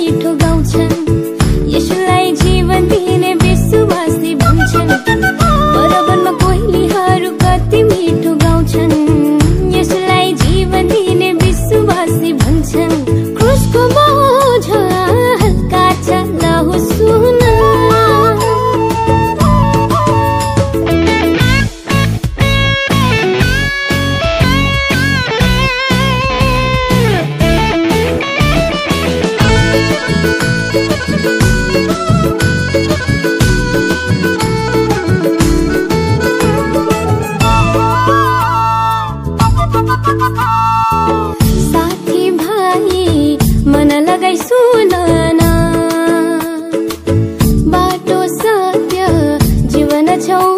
कति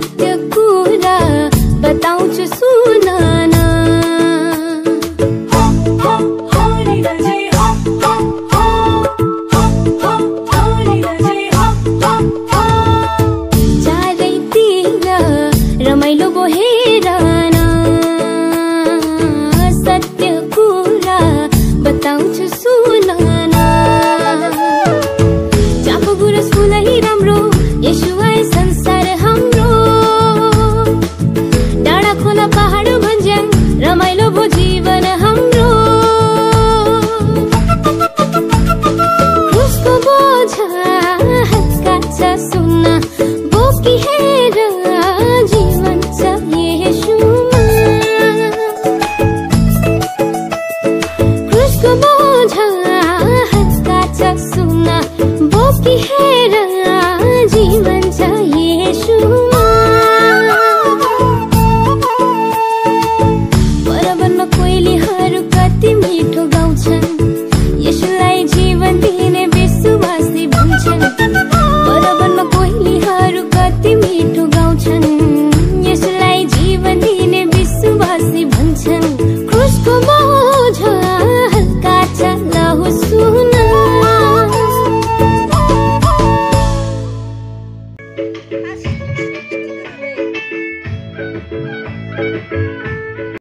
that Thank you.